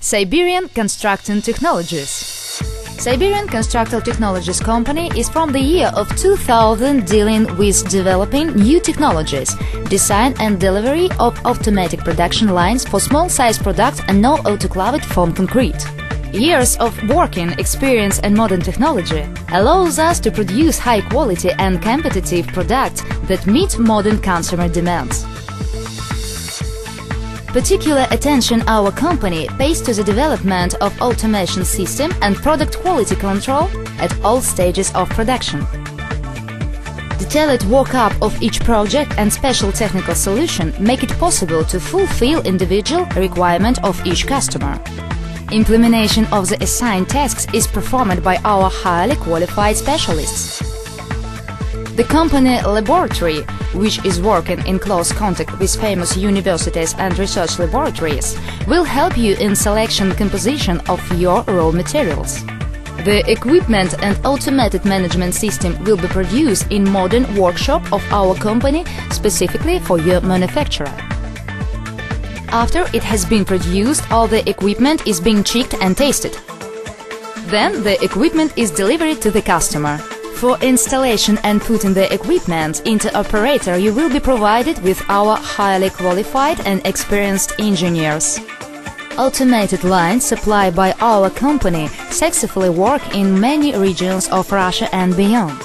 Siberian Constructing Technologies Siberian Constructing Technologies Company is from the year of 2000 dealing with developing new technologies, design and delivery of automatic production lines for small-size products and no autoclaved foam concrete. Years of working experience and modern technology allows us to produce high quality and competitive products that meet modern consumer demands. Particular attention our company pays to the development of automation system and product quality control at all stages of production. Detailed workup of each project and special technical solution make it possible to fulfill individual requirement of each customer. Implementation of the assigned tasks is performed by our highly qualified specialists. The company laboratory, which is working in close contact with famous universities and research laboratories, will help you in selection composition of your raw materials. The equipment and automated management system will be produced in modern workshop of our company specifically for your manufacturer. After it has been produced, all the equipment is being checked and tested. Then the equipment is delivered to the customer. For installation and putting the equipment into operator, you will be provided with our highly qualified and experienced engineers. Automated lines supplied by our company successfully work in many regions of Russia and beyond.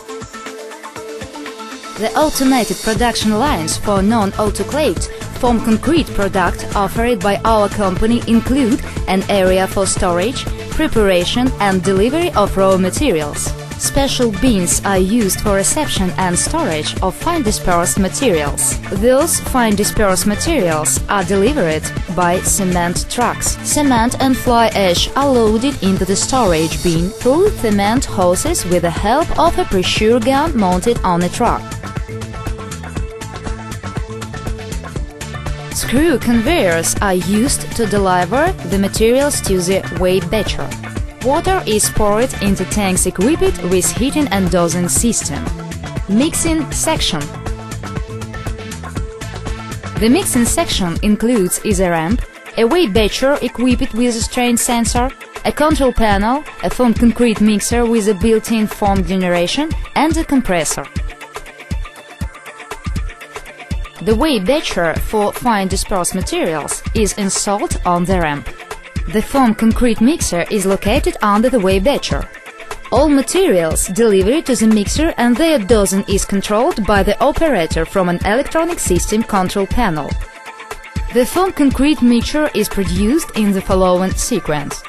The automated production lines for non-autoclaved foam concrete product offered by our company include an area for storage, preparation and delivery of raw materials. Special bins are used for reception and storage of fine dispersed materials. Those fine dispersed materials are delivered by cement trucks. Cement and fly ash are loaded into the storage bin through cement hoses with the help of a pressure gun mounted on a truck. Screw conveyors are used to deliver the materials to the weight batcher. Water is poured into tanks equipped with heating and dosing system. Mixing section The mixing section includes is a ramp, a weigh batcher equipped with a strain sensor, a control panel, a foam concrete mixer with a built-in foam generation, and a compressor. The weight batcher for fine dispersed materials is installed on the ramp. The foam concrete mixer is located under the weight batcher. All materials delivered to the mixer and their dosing is controlled by the operator from an electronic system control panel. The foam concrete mixture is produced in the following sequence.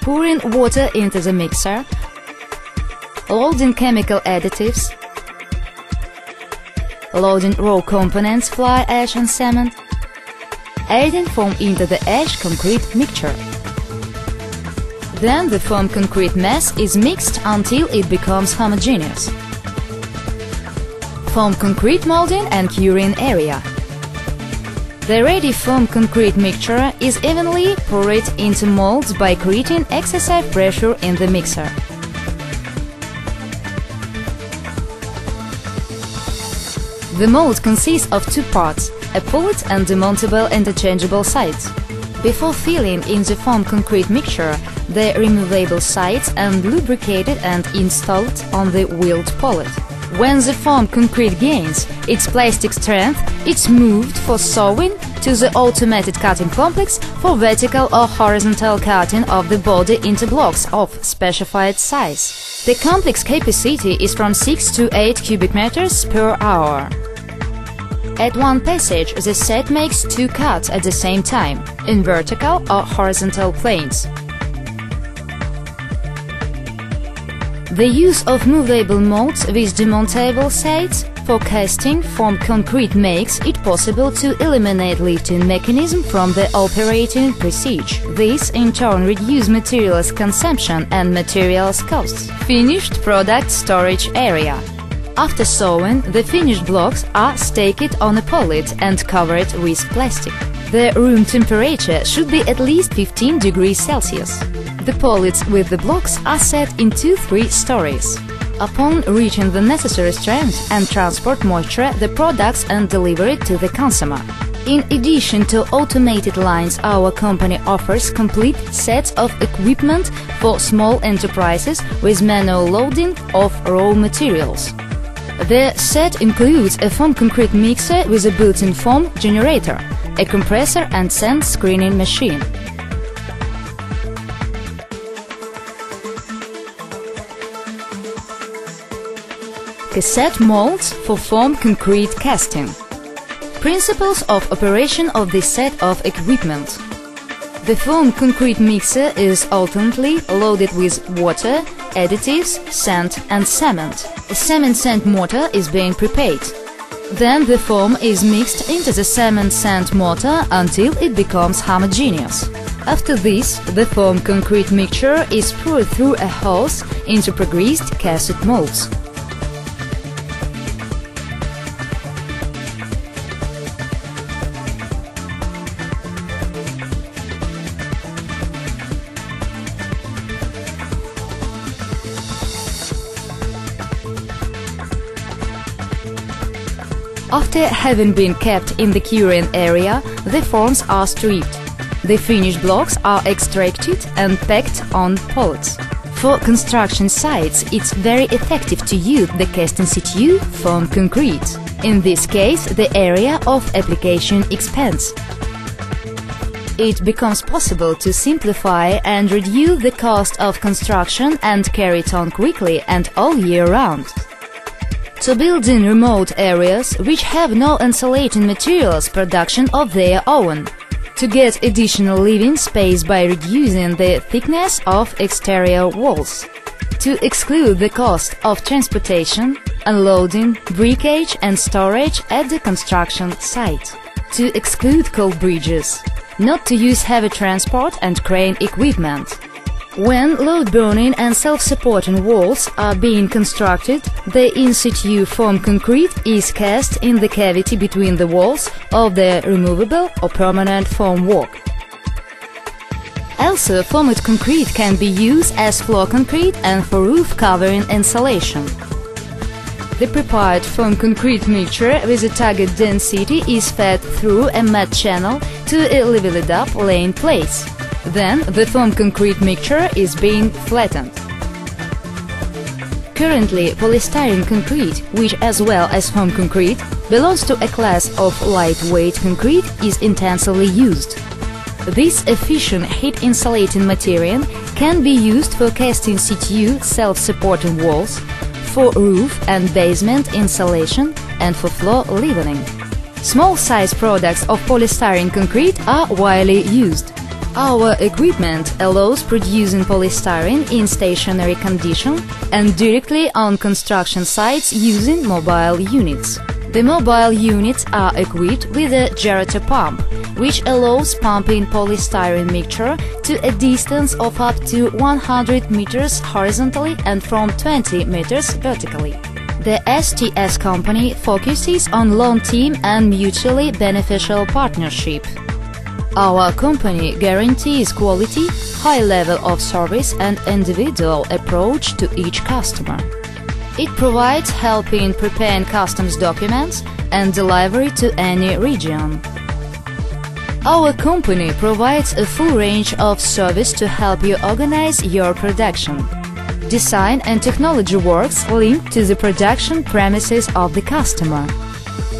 Pouring water into the mixer, loading chemical additives, loading raw components, fly ash and cement, adding foam into the ash concrete mixture. Then the foam concrete mass is mixed until it becomes homogeneous. Foam concrete molding and curing area. The ready foam concrete mixture is evenly poured into molds by creating excessive pressure in the mixer. The mold consists of two parts, a pullet and demountable interchangeable sides. Before filling in the foam concrete mixture, the removable sides are lubricated and installed on the wheeled pallet. When the foam concrete gains its plastic strength, it's moved for sewing to the automated cutting complex for vertical or horizontal cutting of the body into blocks of specified size. The complex capacity is from 6 to 8 cubic meters per hour. At one passage, the set makes two cuts at the same time, in vertical or horizontal planes. The use of movable molds with demountable sides for casting foam concrete makes it possible to eliminate lifting mechanism from the operating procedure. This in turn reduces materials consumption and materials costs. Finished product storage area after sewing, the finished blocks are staked on a pallet and covered with plastic. The room temperature should be at least 15 degrees Celsius. The pallets with the blocks are set in 2-3 stories. upon reaching the necessary strength and transport moisture the products and deliver it to the consumer. In addition to automated lines, our company offers complete sets of equipment for small enterprises with manual loading of raw materials. The set includes a foam concrete mixer with a built-in foam generator, a compressor and sand screening machine. Cassette molds for foam concrete casting. Principles of operation of this set of equipment. The foam concrete mixer is alternately loaded with water, additives, sand and cement. A cement sand mortar is being prepared. Then the foam is mixed into the cement sand mortar until it becomes homogeneous. After this, the foam concrete mixture is poured through a hose into pre-greased cassette molds. After having been kept in the curing area, the forms are stripped. The finished blocks are extracted and packed on pallets. For construction sites, it's very effective to use the cast in situ foam concrete. In this case, the area of application expands. It becomes possible to simplify and reduce the cost of construction and carry it on quickly and all year round to build in remote areas which have no insulating materials production of their own, to get additional living space by reducing the thickness of exterior walls, to exclude the cost of transportation, unloading, breakage and storage at the construction site, to exclude cold bridges, not to use heavy transport and crane equipment, when load-bearing and self-supporting walls are being constructed, the in-situ foam concrete is cast in the cavity between the walls of the removable or permanent formwork. Also, formed concrete can be used as floor concrete and for roof covering insulation. The prepared foam concrete mixture with a target density is fed through a mat channel to a leveled up laying place. Then the foam concrete mixture is being flattened. Currently, polystyrene concrete, which as well as foam concrete, belongs to a class of lightweight concrete, is intensively used. This efficient heat-insulating material can be used for casting situ self-supporting walls, for roof and basement insulation and for floor leveling. Small-size products of polystyrene concrete are widely used. Our equipment allows producing polystyrene in stationary condition and directly on construction sites using mobile units. The mobile units are equipped with a gerotor pump, which allows pumping polystyrene mixture to a distance of up to 100 meters horizontally and from 20 meters vertically. The STS company focuses on long-term and mutually beneficial partnership. Our company guarantees quality, high level of service and individual approach to each customer. It provides help in preparing customs documents and delivery to any region. Our company provides a full range of service to help you organize your production. Design and technology works linked to the production premises of the customer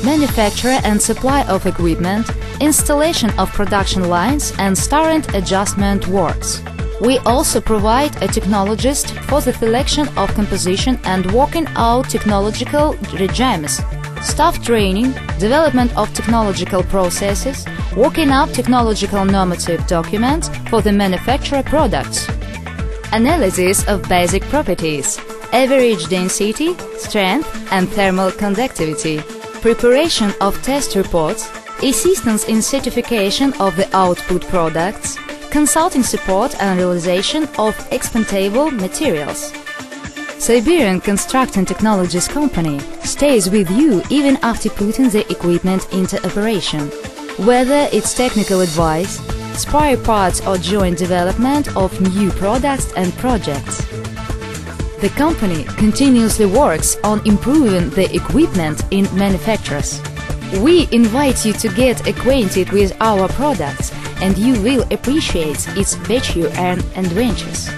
manufacture and supply of equipment, installation of production lines and starrent adjustment works. We also provide a technologist for the selection of composition and working out technological regimes, staff training, development of technological processes, working out technological normative documents for the manufacturer products, analysis of basic properties, average density, strength and thermal conductivity, preparation of test reports, assistance in certification of the output products, consulting support and realization of expandable materials. Siberian Constructing Technologies Company stays with you even after putting the equipment into operation. Whether it's technical advice, spare parts or joint development of new products and projects. The company continuously works on improving the equipment in manufacturers. We invite you to get acquainted with our products and you will appreciate its value and adventures.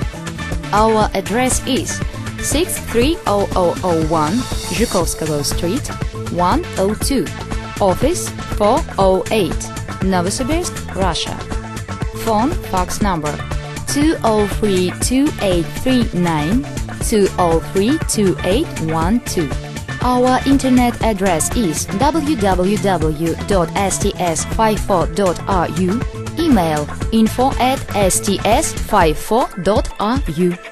Our address is 630001 Zhukovskogo Street, 102, Office 408, Novosibirsk, Russia. Phone fax number 203 2839 2032812. Our internet address is www.sts54.ru Email info at sts54.ru